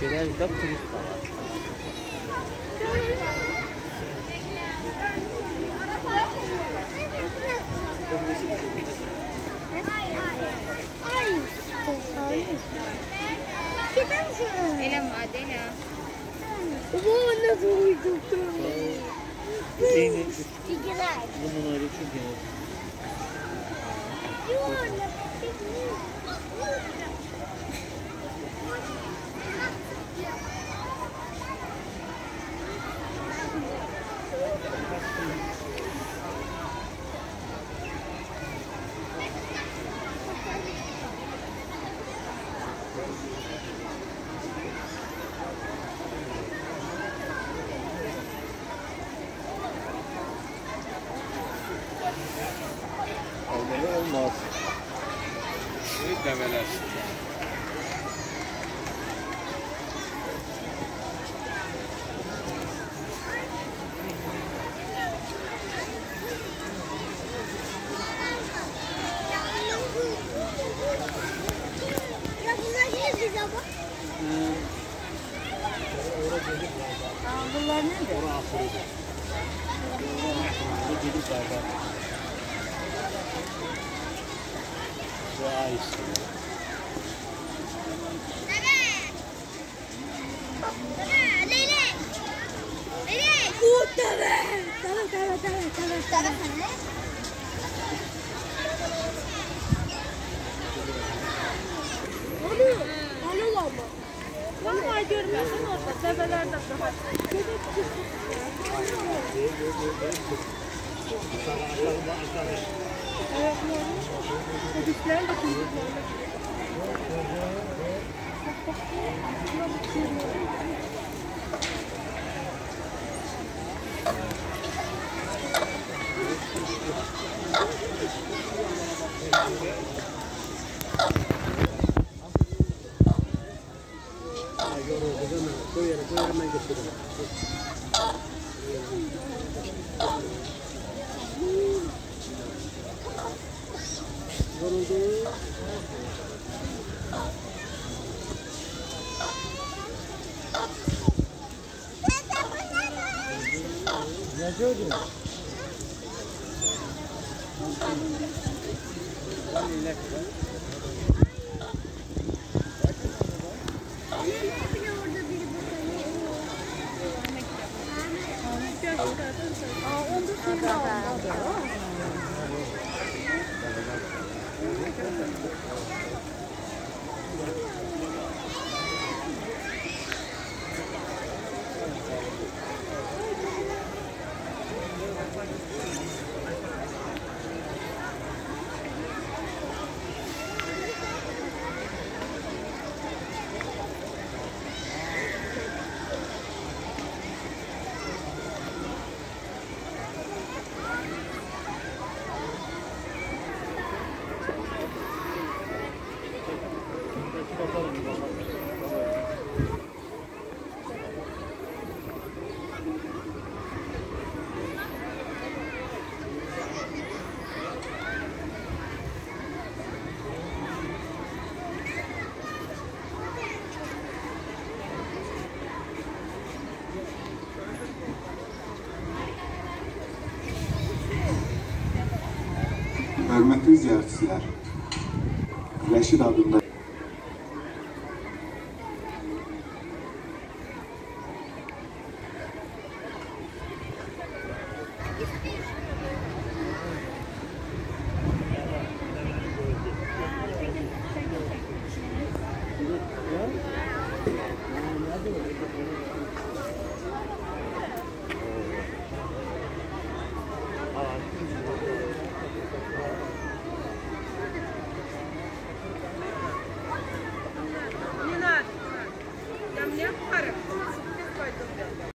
Genelde turist var. Elem Adela. Bu nasıl? Şeyini, Güzel. bunun öyle çok genel. Olmalı Develer. Bunlar niye bize bak? Aa, bunlar ne? Orası Afrika. Bu gidip onu ama. Vallahi görmüyorsun orada tepelerde daha. Evet, doğru. Thank you. Kuyruklarla. Ne gördün? Hörmətli ziyarətçilər, Rəşid adında